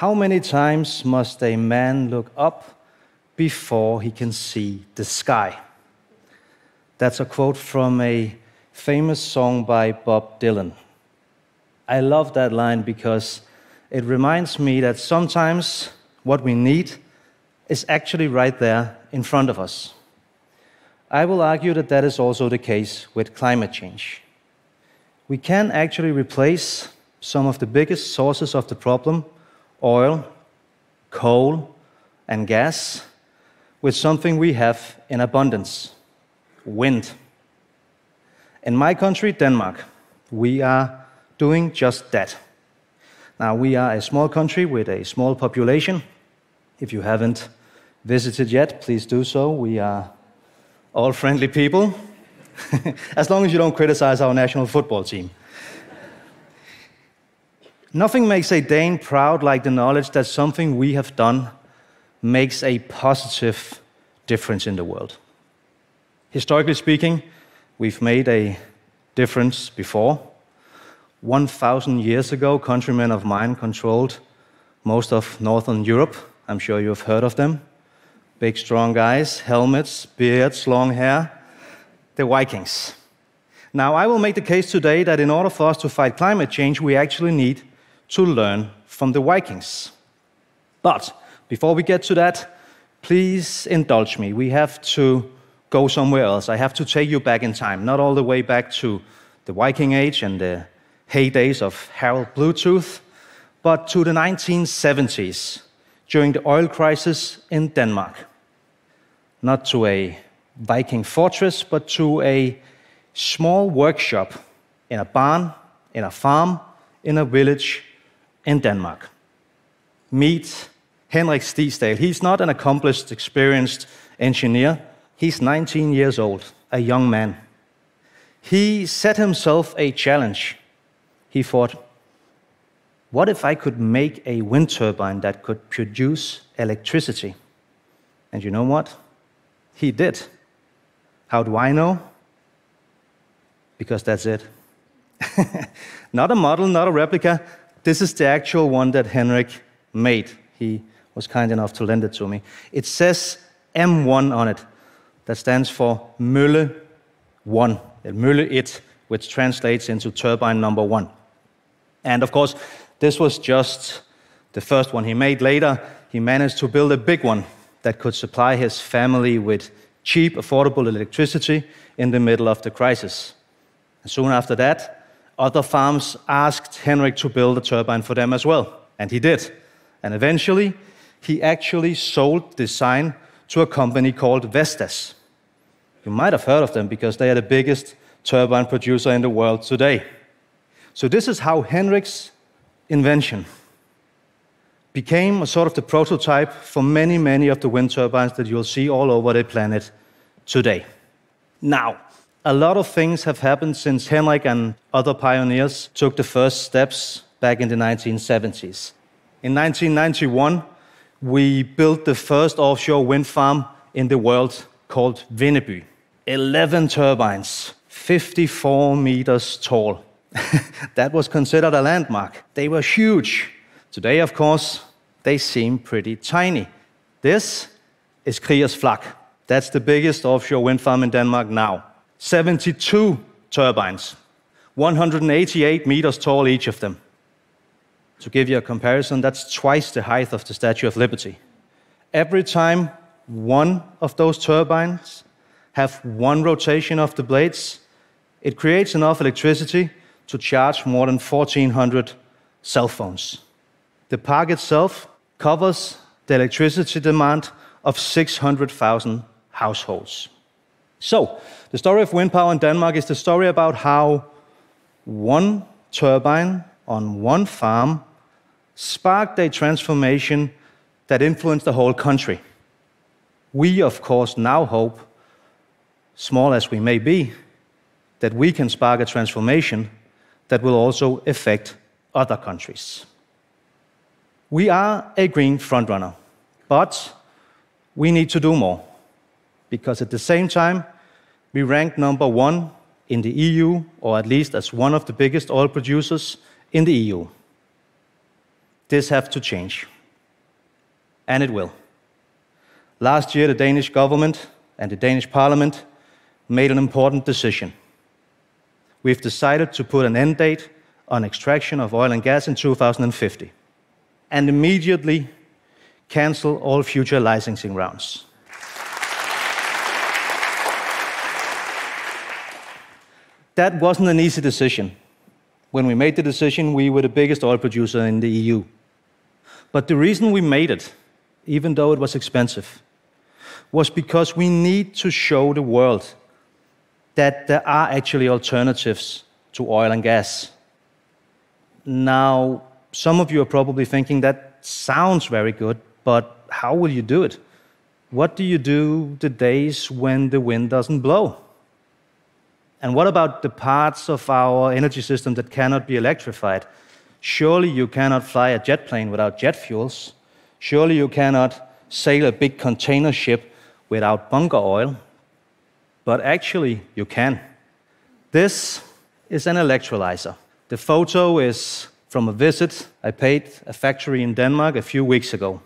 How many times must a man look up before he can see the sky? That's a quote from a famous song by Bob Dylan. I love that line because it reminds me that sometimes what we need is actually right there in front of us. I will argue that that is also the case with climate change. We can actually replace some of the biggest sources of the problem oil, coal, and gas with something we have in abundance wind. In my country, Denmark, we are doing just that. Now, we are a small country with a small population. If you haven't visited yet, please do so. We are all friendly people, as long as you don't criticize our national football team. Nothing makes a Dane proud like the knowledge that something we have done makes a positive difference in the world. Historically speaking, we've made a difference before. 1,000 years ago, countrymen of mine controlled most of Northern Europe. I'm sure you've heard of them. Big, strong guys, helmets, beards, long hair. The Vikings. Now, I will make the case today that in order for us to fight climate change, we actually need to learn from the Vikings. But before we get to that, please indulge me. We have to go somewhere else. I have to take you back in time, not all the way back to the Viking Age and the heydays of Harold Bluetooth, but to the 1970s during the oil crisis in Denmark. Not to a Viking fortress, but to a small workshop in a barn, in a farm, in a village in Denmark. Meet Henrik Stiesdal. He's not an accomplished, experienced engineer. He's 19 years old, a young man. He set himself a challenge. He thought, what if I could make a wind turbine that could produce electricity? And you know what? He did. How do I know? Because that's it. not a model, not a replica, this is the actual one that Henrik made. He was kind enough to lend it to me. It says M1 on it. That stands for Mølle 1, Mølle 1, which translates into turbine number 1. And of course, this was just the first one he made. Later, he managed to build a big one that could supply his family with cheap, affordable electricity in the middle of the crisis. And soon after that, other farms asked Henrik to build a turbine for them as well, and he did. And eventually, he actually sold the design to a company called Vestas. You might have heard of them because they are the biggest turbine producer in the world today. So, this is how Henrik's invention became a sort of the prototype for many, many of the wind turbines that you'll see all over the planet today. Now, a lot of things have happened since Henrik and other pioneers took the first steps back in the 1970s. In 1991, we built the first offshore wind farm in the world called Vindeby. 11 turbines, 54 meters tall. that was considered a landmark. They were huge. Today, of course, they seem pretty tiny. This is Kriegers Flak. That's the biggest offshore wind farm in Denmark now. 72 turbines, 188 meters tall each of them. To give you a comparison, that's twice the height of the Statue of Liberty. Every time one of those turbines have one rotation of the blades, it creates enough electricity to charge more than 1,400 cell phones. The park itself covers the electricity demand of 600,000 households. So, the story of wind power in Denmark is the story about how one turbine on one farm sparked a transformation that influenced the whole country. We, of course, now hope, small as we may be, that we can spark a transformation that will also affect other countries. We are a green frontrunner, but we need to do more because at the same time, we rank number one in the EU, or at least as one of the biggest oil producers in the EU. this has to change. And it will. Last year, the Danish government and the Danish parliament made an important decision. We've decided to put an end date on extraction of oil and gas in 2050 and immediately cancel all future licensing rounds. That wasn't an easy decision. When we made the decision, we were the biggest oil producer in the EU. But the reason we made it, even though it was expensive, was because we need to show the world that there are actually alternatives to oil and gas. Now, some of you are probably thinking that sounds very good, but how will you do it? What do you do the days when the wind doesn't blow? And what about the parts of our energy system that cannot be electrified? Surely you cannot fly a jet plane without jet fuels. Surely you cannot sail a big container ship without bunker oil. But actually, you can. This is an electrolyzer. The photo is from a visit I paid a factory in Denmark a few weeks ago.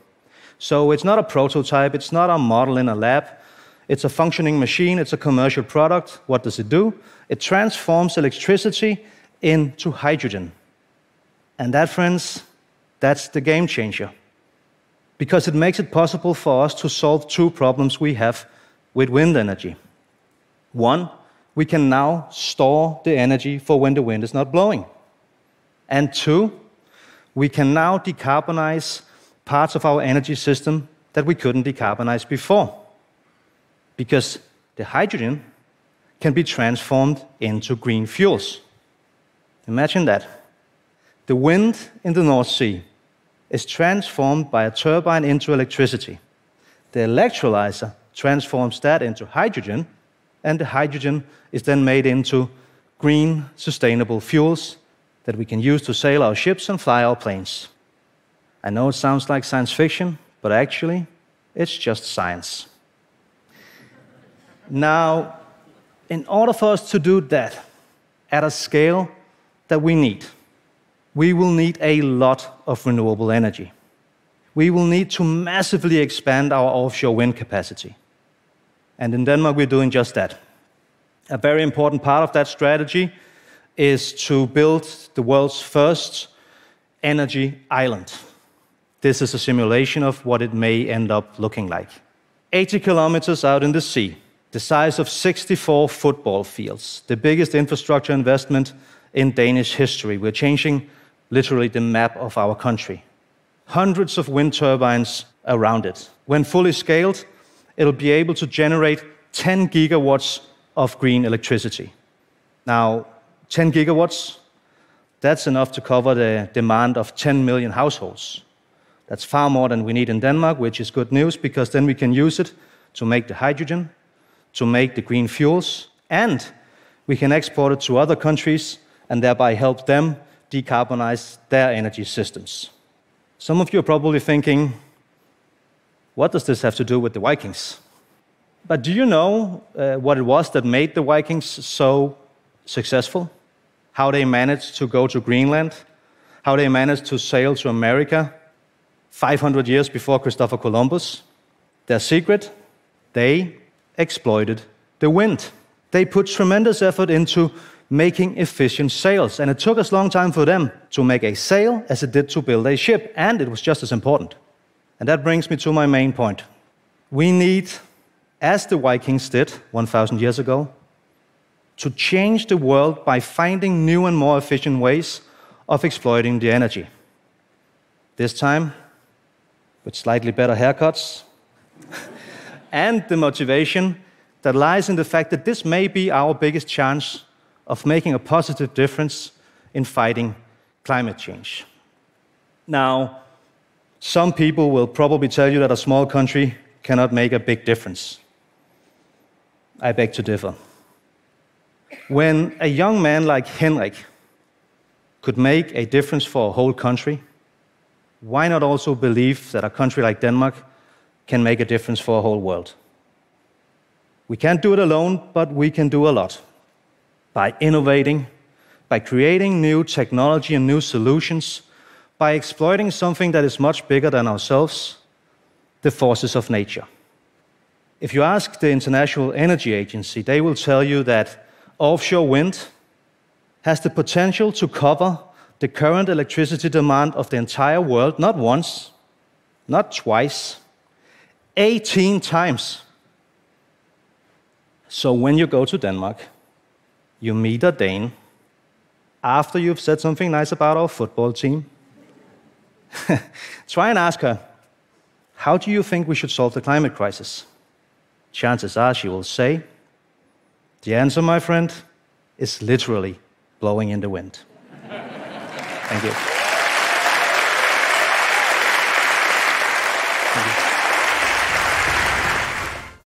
So it's not a prototype, it's not a model in a lab. It's a functioning machine, it's a commercial product. What does it do? It transforms electricity into hydrogen. And that, friends, that's the game changer. Because it makes it possible for us to solve two problems we have with wind energy. One, we can now store the energy for when the wind is not blowing. And two, we can now decarbonize parts of our energy system that we couldn't decarbonize before. Because the hydrogen can be transformed into green fuels. Imagine that. The wind in the North Sea is transformed by a turbine into electricity. The electrolyzer transforms that into hydrogen and the hydrogen is then made into green, sustainable fuels that we can use to sail our ships and fly our planes. I know it sounds like science fiction, but actually, it's just science. Now, in order for us to do that at a scale that we need, we will need a lot of renewable energy. We will need to massively expand our offshore wind capacity. And in Denmark, we're doing just that. A very important part of that strategy is to build the world's first energy island. This is a simulation of what it may end up looking like. 80 kilometers out in the sea, the size of 64 football fields, the biggest infrastructure investment in Danish history. We're changing literally the map of our country. Hundreds of wind turbines around it. When fully scaled, it'll be able to generate 10 gigawatts of green electricity. Now, 10 gigawatts, that's enough to cover the demand of 10 million households. That's far more than we need in Denmark, which is good news because then we can use it to make the hydrogen, to make the green fuels, and we can export it to other countries and thereby help them decarbonize their energy systems. Some of you are probably thinking, what does this have to do with the Vikings? But do you know uh, what it was that made the Vikings so successful? How they managed to go to Greenland? How they managed to sail to America 500 years before Christopher Columbus? Their secret? They exploited the wind. They put tremendous effort into making efficient sails, and it took as long time for them to make a sail as it did to build a ship, and it was just as important. And that brings me to my main point. We need as the Vikings did 1,000 years ago, to change the world by finding new and more efficient ways of exploiting the energy. This time, with slightly better haircuts, and the motivation that lies in the fact that this may be our biggest chance of making a positive difference in fighting climate change. Now, some people will probably tell you that a small country cannot make a big difference. I beg to differ. When a young man like Henrik could make a difference for a whole country, why not also believe that a country like Denmark can make a difference for a whole world? We can't do it alone, but we can do a lot by innovating, by creating new technology and new solutions, by exploiting something that is much bigger than ourselves the forces of nature. If you ask the International Energy Agency, they will tell you that offshore wind has the potential to cover the current electricity demand of the entire world, not once, not twice, 18 times. So when you go to Denmark, you meet a Dane after you've said something nice about our football team. Try and ask her, How do you think we should solve the climate crisis? Chances are she will say, The answer, my friend, is literally blowing in the wind. Thank you.